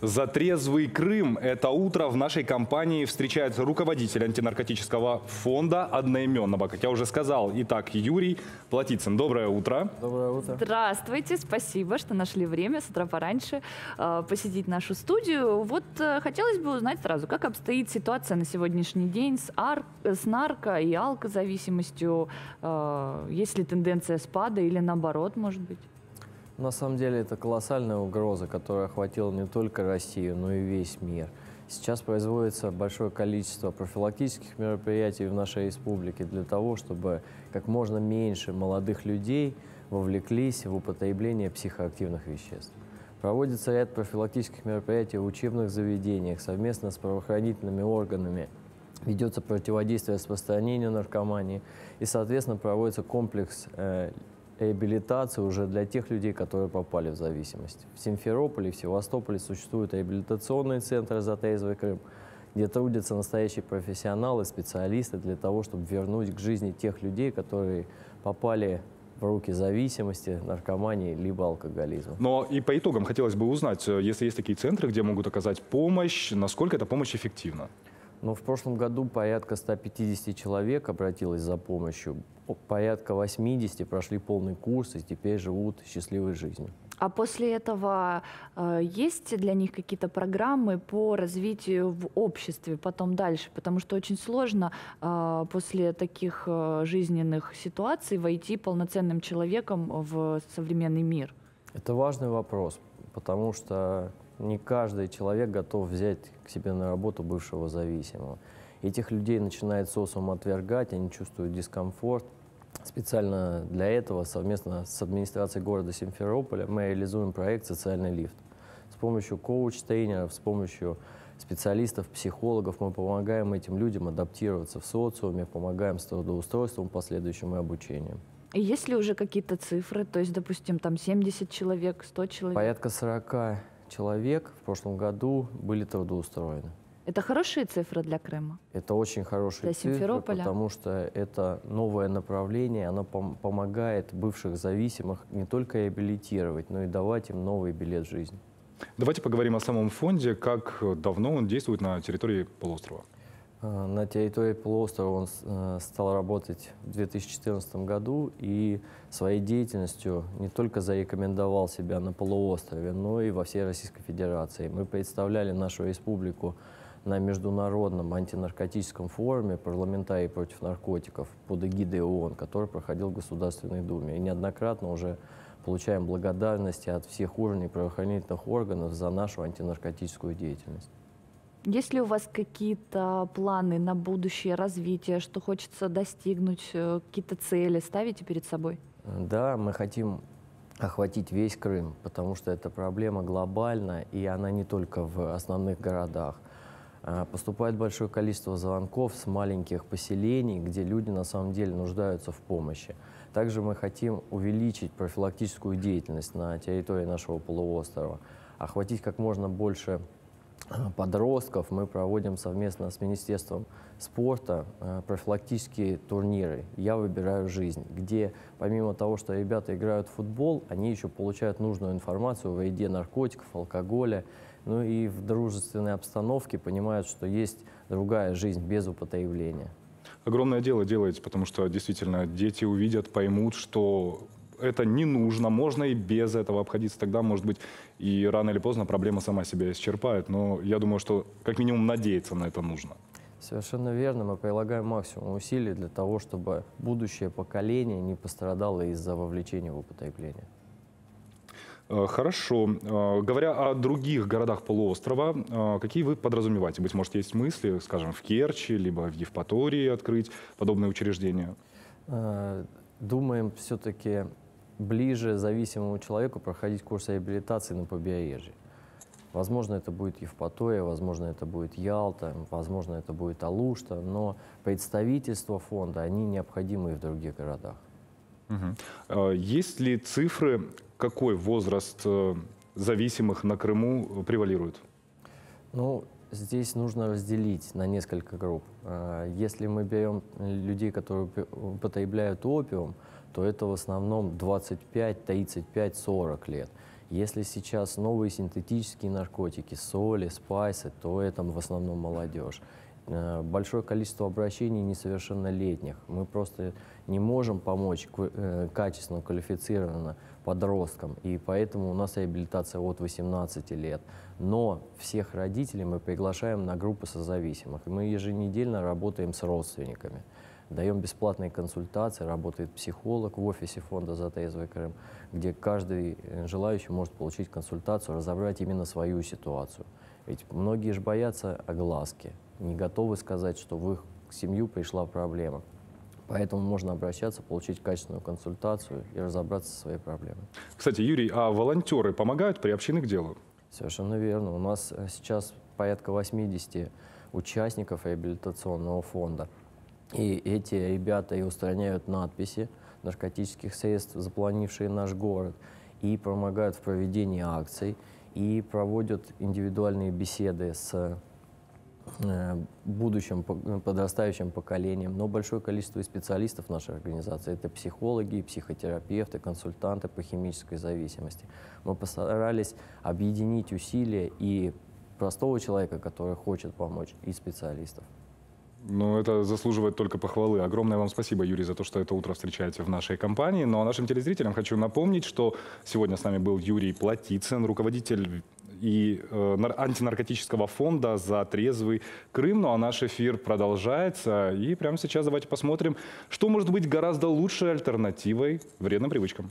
За трезвый Крым это утро в нашей компании встречает руководитель антинаркотического фонда одноименного. Как я уже сказал, итак, Юрий Платицын. Доброе утро. Доброе утро. Здравствуйте, спасибо, что нашли время с утра пораньше э, посетить нашу студию. Вот э, хотелось бы узнать сразу, как обстоит ситуация на сегодняшний день с, ар- с нарко- и алкозависимостью? Э, есть ли тенденция спада или наоборот, может быть? На самом деле это колоссальная угроза, которая охватила не только Россию, но и весь мир. Сейчас производится большое количество профилактических мероприятий в нашей республике для того, чтобы как можно меньше молодых людей вовлеклись в употребление психоактивных веществ. Проводится ряд профилактических мероприятий в учебных заведениях совместно с правоохранительными органами. Ведется противодействие распространению наркомании и, соответственно, проводится комплекс э, реабилитации уже для тех людей, которые попали в зависимость. В Симферополе, в Севастополе существуют реабилитационные центры «За трезвый Крым», где трудятся настоящие профессионалы, специалисты для того, чтобы вернуть к жизни тех людей, которые попали в руки зависимости, наркомании либо алкоголизма. Но и по итогам хотелось бы узнать, э, если есть такие центры, где могут оказать помощь, насколько эта помощь эффективна? Но в прошлом году порядка 150 человек обратилось за помощью, порядка 80 прошли полный курс и теперь живут счастливой жизнью. А после этого э, есть для них какие-то программы по развитию в обществе потом дальше? Потому что очень сложно э, после таких э, жизненных ситуаций войти полноценным человеком в современный мир. Это важный вопрос, потому что не каждый человек готов взять к себе на работу бывшего зависимого. Этих людей начинает социум отвергать, они чувствуют дискомфорт. Специально для этого совместно с администрацией города Симферополя мы реализуем проект «Социальный лифт». С помощью коуч-тренеров, с помощью специалистов, психологов мы помогаем этим людям адаптироваться в социуме, помогаем с трудоустройством последующим и обучением. И есть ли уже какие-то цифры? То есть, допустим, там 70 человек, 100 человек? Порядка 40 человек в прошлом году были трудоустроены. Это хорошие цифры для Крыма? Это очень хорошие Для цифры, потому что это новое направление, оно пом- помогает бывших зависимых не только реабилитировать, но и давать им новый билет в жизнь. Давайте поговорим о самом фонде, как давно он действует на территории полуострова. Э, На территории полуострова он э, стал работать в 2014 году и своей деятельностью не только зарекомендовал себя на полуострове, но и во всей Российской Федерации. Мы представляли нашу республику на международном антинаркотическом форуме «Парламентарии против наркотиков» под эгидой ООН, который проходил в Государственной Думе. И неоднократно уже получаем благодарности от всех уровней правоохранительных органов за нашу антинаркотическую деятельность. Есть ли у вас какие-то планы на будущее развитие, что хочется достигнуть, э, какие-то цели ставите перед собой? Да, мы хотим охватить весь Крым, потому что эта проблема глобальна, и она не только в основных городах. А, Поступает большое количество звонков с маленьких поселений, где люди на самом деле нуждаются в помощи. Также мы хотим увеличить профилактическую деятельность на территории нашего полуострова, охватить как можно больше подростков. Мы проводим совместно с Министерством спорта а, профилактические турниры «Я выбираю жизнь», где помимо того, что ребята играют в футбол, они еще получают нужную информацию о вреде наркотиков, алкоголя, ну и в дружественной обстановке понимают, что есть другая жизнь без употребления. Огромное дело делаете, потому что действительно дети увидят, поймут, что это не нужно, можно и без этого обходиться. Тогда, может быть, и рано или поздно проблема сама себя исчерпает. Но я думаю, что как минимум надеяться на это нужно. Совершенно верно. Мы прилагаем максимум усилий для того, чтобы будущее поколение не пострадало из-за вовлечения в употребление. Э, Хорошо. Э, Говоря о других городах полуострова, э, какие вы подразумеваете? Быть может, есть мысли, скажем, в Керчи, либо в Евпатории открыть подобные учреждения? Думаем все-таки ближе зависимому человеку проходить курс реабилитации на побережье. Возможно, это будет Евпатория, возможно, это будет Ялта, возможно, это будет Алушта, но представительства фонда, они необходимы и в других городах. Э, Есть ли цифры, какой возраст э, зависимых на Крыму превалирует? Ну, здесь нужно разделить на несколько групп. Э, Если мы берем людей, которые употребляют опиум, то это в основном 25, 35, 40 лет. Если сейчас новые синтетические наркотики, соли, спайсы, то это в основном молодежь. Э, Большое количество обращений несовершеннолетних. Мы просто не можем помочь э, качественно, квалифицированно подросткам, и поэтому у нас реабилитация от 18 лет. Но всех родителей мы приглашаем на группы созависимых, и мы еженедельно работаем с родственниками. Даем бесплатные консультации, работает психолог в офисе фонда «За трезвый Крым», где каждый э, желающий может получить консультацию, разобрать именно свою ситуацию. Ведь многие же боятся огласки, не готовы сказать, что в их семью пришла проблема. Поэтому можно обращаться, получить качественную консультацию и разобраться со своей проблемой. Кстати, Юрий, а волонтеры помогают приобщены к делу? Совершенно верно. У нас э, сейчас порядка 80 участников реабилитационного фонда. И эти ребята и устраняют надписи наркотических средств, заполонившие наш город, и помогают в проведении акций, и проводят индивидуальные беседы с э, будущим по- подрастающим поколением, но большое количество специалистов нашей организации. Это психологи, психотерапевты, консультанты по химической зависимости. Мы постарались объединить усилия и простого человека, который хочет помочь, и специалистов. Ну, это заслуживает только похвалы. Огромное вам спасибо, Юрий, за то, что это утро встречаете в нашей компании. Ну, а нашим телезрителям хочу напомнить, что сегодня с нами был Юрий Платицын, руководитель и э, нар- антинаркотического фонда «За трезвый Крым». Ну, а наш эфир продолжается. И прямо сейчас давайте посмотрим, что может быть гораздо лучшей альтернативой вредным привычкам.